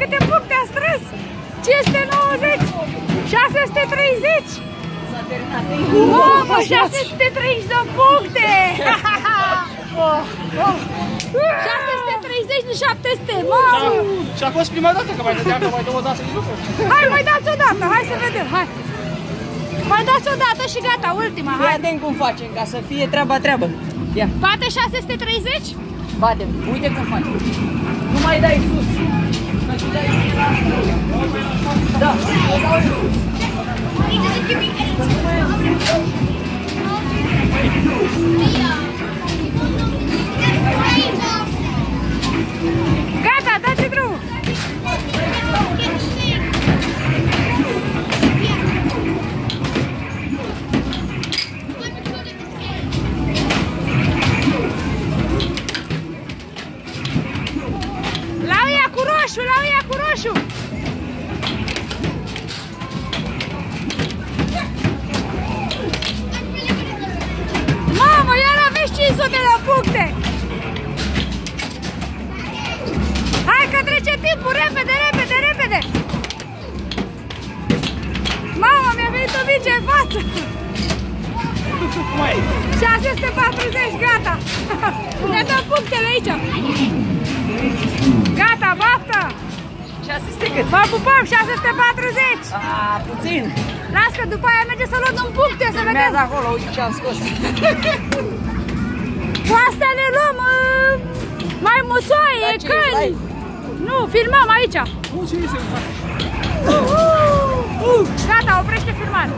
câte puncte a strâns! 590! 630! S-a terminat. Mamă, 630 de puncte! 630 de 700, mamă! Și a fost prima dată că mai dădeam, că mai dă o dată nici lucru. Hai, mai dați o dată, hai să vedem, hai! Mai dați o dată și gata, ultima, Fii hai! atent cum facem, ca să fie treaba treabă. Ia, Toate 630? bate uite cum faci. Nu mai dai sus. Că tu dai Da, o roșu, la ea cu roșu! Mamă, iar aveți 500 de puncte! Hai că trece timpul, repede, repede, repede! Mama, mi-a venit o minge în față! Mai, 640, cât? Vă pupăm, 640! A, puțin. Las că după aia merge să luăm un puncte, să Urmează vedem! acolo, uite ce am scos. Cu astea ne luăm uh, mai muțoaie, Dar ce e câini! live? Nu, filmăm aici! nu ce se face? Gata, oprește filmarea!